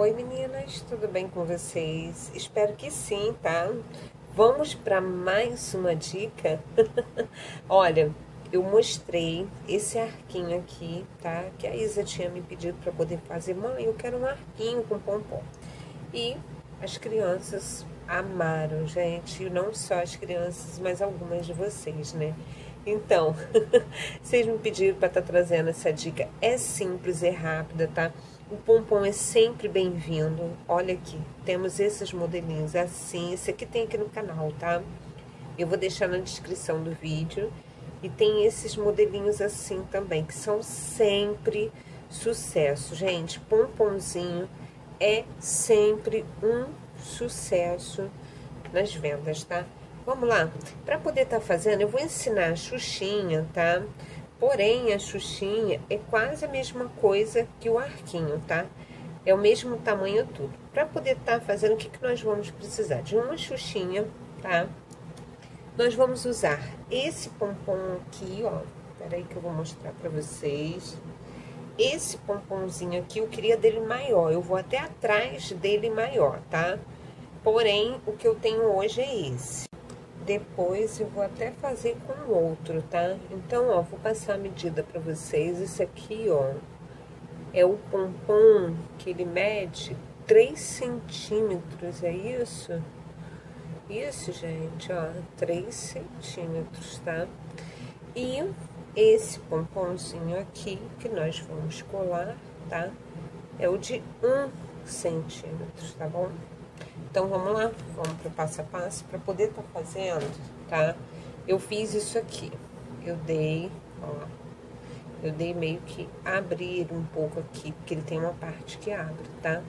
Oi meninas, tudo bem com vocês? Espero que sim, tá? Vamos para mais uma dica? Olha, eu mostrei esse arquinho aqui, tá? Que a Isa tinha me pedido para poder fazer. Mãe, eu quero um arquinho com pompom. E as crianças amaram, gente. E não só as crianças, mas algumas de vocês, né? Então, vocês me pediram para estar tá trazendo essa dica. É simples, é rápida, tá? O pompom é sempre bem-vindo. Olha aqui, temos esses modelinhos assim. Esse aqui tem aqui no canal, tá? Eu vou deixar na descrição do vídeo. E tem esses modelinhos assim também, que são sempre sucesso. Gente, pomponzinho é sempre um sucesso nas vendas, tá? Vamos lá. Para poder estar tá fazendo, eu vou ensinar a Xuxinha, tá? Porém, a Xuxinha é quase a mesma coisa que o arquinho, tá? É o mesmo tamanho tudo. Para poder estar tá fazendo, o que, que nós vamos precisar? De uma Xuxinha, tá? Nós vamos usar esse pompom aqui, ó. Peraí que eu vou mostrar para vocês. Esse pomponzinho aqui, eu queria dele maior. Eu vou até atrás dele maior, tá? Porém, o que eu tenho hoje é esse depois eu vou até fazer com outro, tá? Então, ó, vou passar a medida para vocês. Esse aqui, ó, é o pompom que ele mede 3 centímetros, é isso? Isso, gente, ó, 3 centímetros, tá? E esse pomponzinho aqui, que nós vamos colar, tá? É o de 1 centímetro, tá bom? Então, vamos lá, vamos pro passo a passo para poder estar tá fazendo, tá? Eu fiz isso aqui, eu dei, ó, eu dei meio que abrir um pouco aqui, porque ele tem uma parte que abre, tá?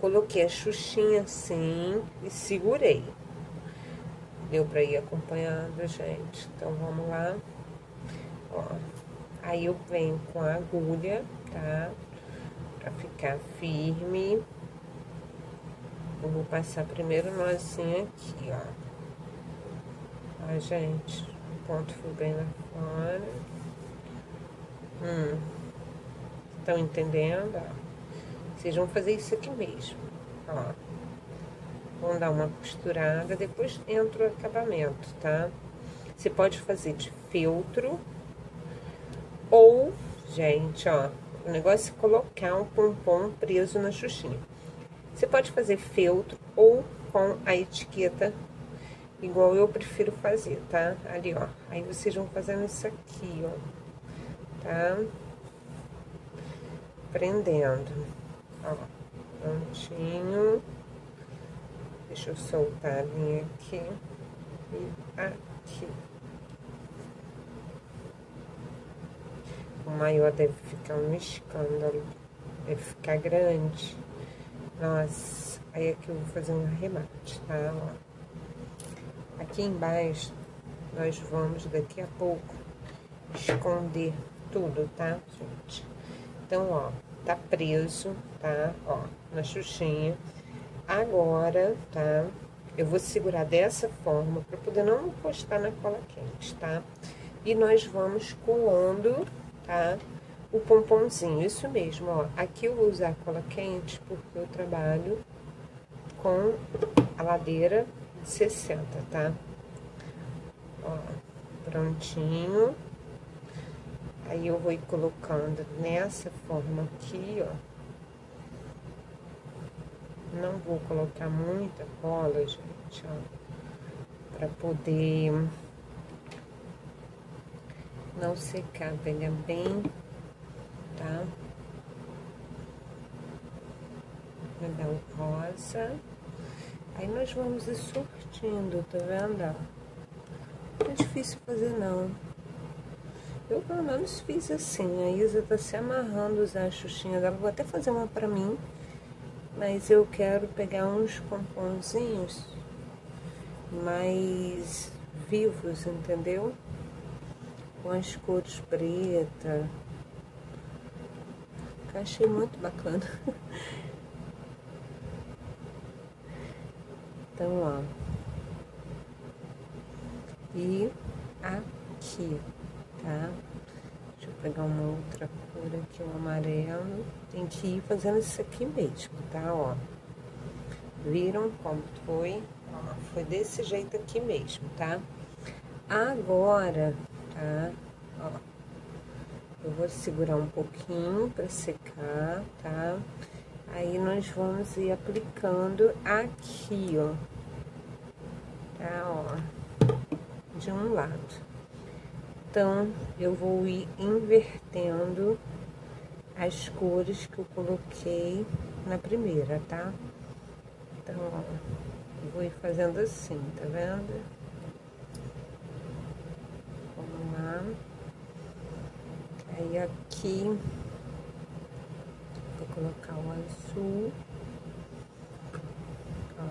Coloquei a xuxinha assim e segurei. Deu pra ir acompanhando, gente. Então, vamos lá. Ó, aí eu venho com a agulha, tá? Pra ficar firme. Vou passar primeiro o nozinho aqui, ó. Ó, gente, o ponto foi bem lá fora. Hum. Estão entendendo? Ó. Vocês vão fazer isso aqui mesmo, ó. Vão dar uma costurada, depois entra o acabamento, tá? Você pode fazer de feltro ou, gente, ó, o negócio é colocar um pompom preso na xuxinha. Você pode fazer feltro ou com a etiqueta, igual eu prefiro fazer, tá? Ali, ó. Aí vocês vão fazendo isso aqui, ó. Tá? Prendendo. Ó, prontinho. Deixa eu soltar a linha aqui e aqui. O maior deve ficar um escândalo, deve ficar grande. Nossa, aí aqui eu vou fazer um arremate, tá? Aqui embaixo, nós vamos daqui a pouco esconder tudo, tá, gente? Então, ó, tá preso, tá? Ó, na xuxinha. Agora, tá? Eu vou segurar dessa forma para poder não encostar na cola quente, tá? E nós vamos colando, tá? O pomponzinho, isso mesmo, ó. Aqui eu vou usar cola quente porque eu trabalho com a ladeira de 60, tá? Ó, prontinho. Aí eu vou ir colocando nessa forma aqui, ó. Não vou colocar muita cola, gente, ó. Pra poder não secar, pegar bem tá? Vou rosa. Aí nós vamos ir sortindo, tá vendo? Não é difícil fazer, não. Eu, pelo menos, fiz assim. A Isa tá se amarrando usar a xuxinha dela. Vou até fazer uma pra mim. Mas eu quero pegar uns pomponzinhos mais vivos, entendeu? Com as cores preta, achei muito bacana. Então, ó. E aqui, tá? Deixa eu pegar uma outra cor aqui, o amarelo. Tem que ir fazendo isso aqui mesmo, tá? Ó. Viram como foi? Ó, foi desse jeito aqui mesmo, tá? Agora, tá? Eu vou segurar um pouquinho para secar, tá? Aí nós vamos ir aplicando aqui, ó. Tá, ó. De um lado. Então, eu vou ir invertendo as cores que eu coloquei na primeira, tá? Então, ó, eu vou ir fazendo assim, tá vendo? Vamos lá. Aí aqui, vou colocar o azul. Ó.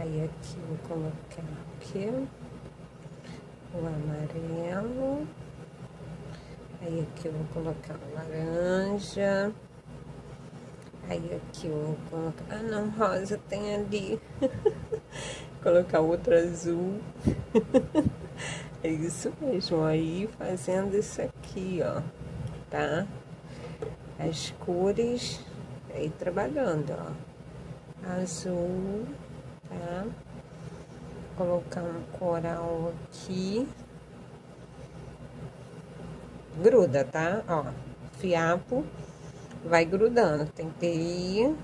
Aí aqui vou colocar aqui o amarelo. Aí aqui eu vou colocar o laranja. Aí aqui eu vou colocar. Ah, não, rosa tem ali. colocar outro azul. é isso mesmo. Aí fazendo isso aqui, ó. Tá? As cores. Aí trabalhando, ó. Azul, tá? colocar um coral aqui. Gruda, tá? Ó, fiapo vai grudando, tem que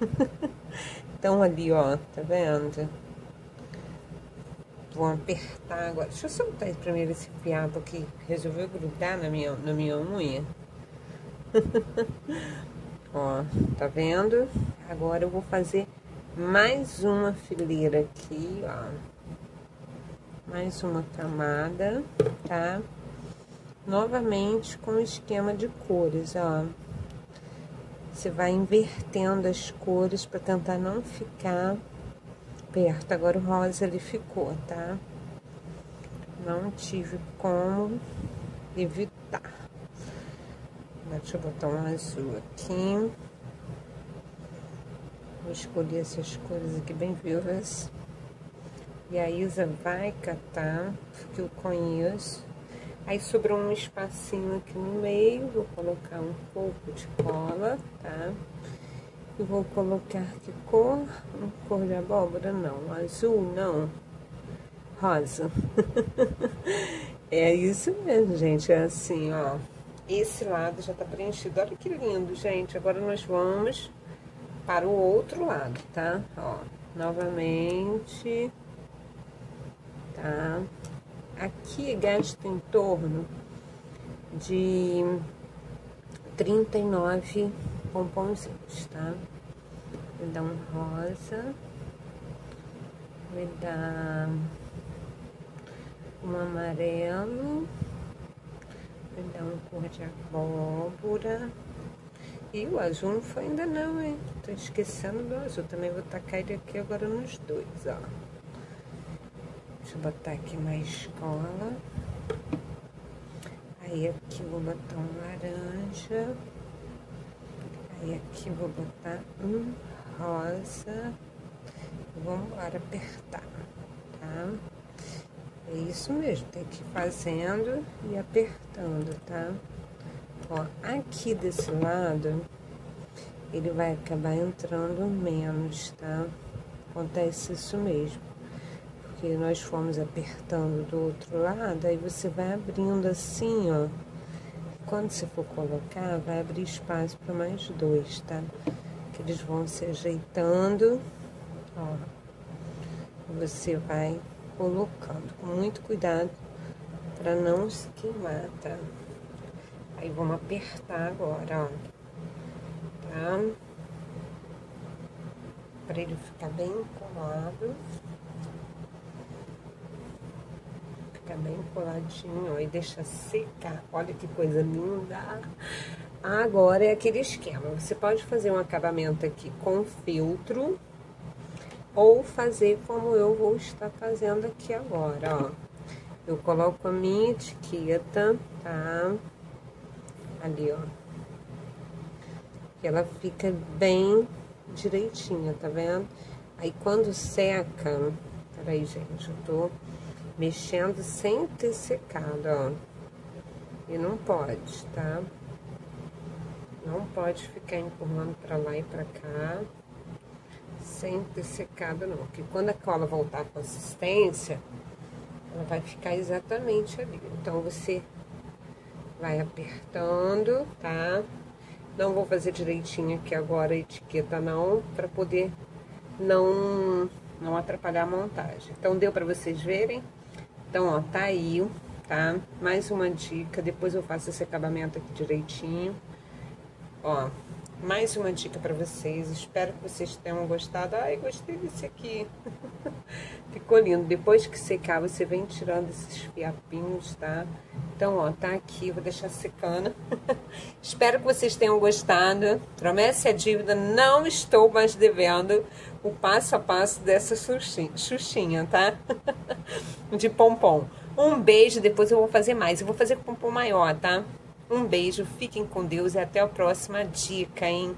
então, ali, ó, tá vendo? Vou apertar agora. Deixa eu soltar primeiro esse fiapo que resolveu grudar na minha, na minha unha. ó, tá vendo? Agora eu vou fazer mais uma fileira aqui, ó. Mais uma camada, tá? Novamente com o esquema de cores, ó. Você vai invertendo as cores para tentar não ficar perto. Agora o rosa ele ficou, tá? Não tive como evitar. Deixa eu botar um azul aqui. Vou escolher essas cores aqui bem vivas. E a Isa vai catar, que eu conheço. Aí sobrou um espacinho aqui no meio, vou colocar um pouco de cola, tá? E vou colocar que cor? Cor de abóbora, não. Azul, não. Rosa. é isso mesmo, gente. É assim, ó. Esse lado já tá preenchido. Olha que lindo, gente. Agora nós vamos para o outro lado, tá? Ó, novamente, tá? Aqui gasta em torno de 39 pomponzinhos, tá? Vou dar um rosa, vou dar um amarelo, vou dar um cor de abóbora, e o azul não foi ainda não, hein? Tô esquecendo do azul. Também vou tacar ele aqui agora nos dois, ó. Deixa eu botar aqui mais cola. Aí aqui vou botar um laranja. Aí aqui vou botar um rosa. Vamos embora apertar, tá? É isso mesmo, tem que ir fazendo e apertando, tá? Ó, aqui desse lado, ele vai acabar entrando menos, tá? Acontece isso mesmo. Porque nós fomos apertando do outro lado, aí você vai abrindo assim, ó. Quando você for colocar, vai abrir espaço para mais dois, tá? Que eles vão se ajeitando, ó. Você vai colocando com muito cuidado para não se queimar, tá? Aí vamos apertar agora, ó. Tá? Pra ele ficar bem colado. Fica bem coladinho, ó. E deixa secar. Olha que coisa linda. Agora é aquele esquema. Você pode fazer um acabamento aqui com filtro. Ou fazer como eu vou estar fazendo aqui agora, ó. Eu coloco a minha etiqueta, tá? ali, ó. Que ela fica bem direitinha, tá vendo? Aí quando seca, peraí, gente, eu tô mexendo sem ter secado, ó. E não pode, tá? Não pode ficar empurrando pra lá e pra cá sem ter secado não, porque quando a cola voltar à consistência, ela vai ficar exatamente ali. Então, você vai apertando, tá? Não vou fazer direitinho aqui agora a etiqueta não, para poder não, não atrapalhar a montagem. Então, deu para vocês verem? Então, ó, tá aí, tá? Mais uma dica, depois eu faço esse acabamento aqui direitinho. Ó, mais uma dica para vocês. Espero que vocês tenham gostado. Ai, gostei desse aqui. Ficou lindo. Depois que secar, você vem tirando esses fiapinhos, tá? Então, ó, tá aqui. Vou deixar secando. Espero que vocês tenham gostado. Promessa é dívida. Não estou mais devendo o passo a passo dessa xuxinha, tá? De pompom. Um beijo. Depois eu vou fazer mais. Eu vou fazer com pompom maior, tá? Um beijo, fiquem com Deus e até a próxima dica, hein?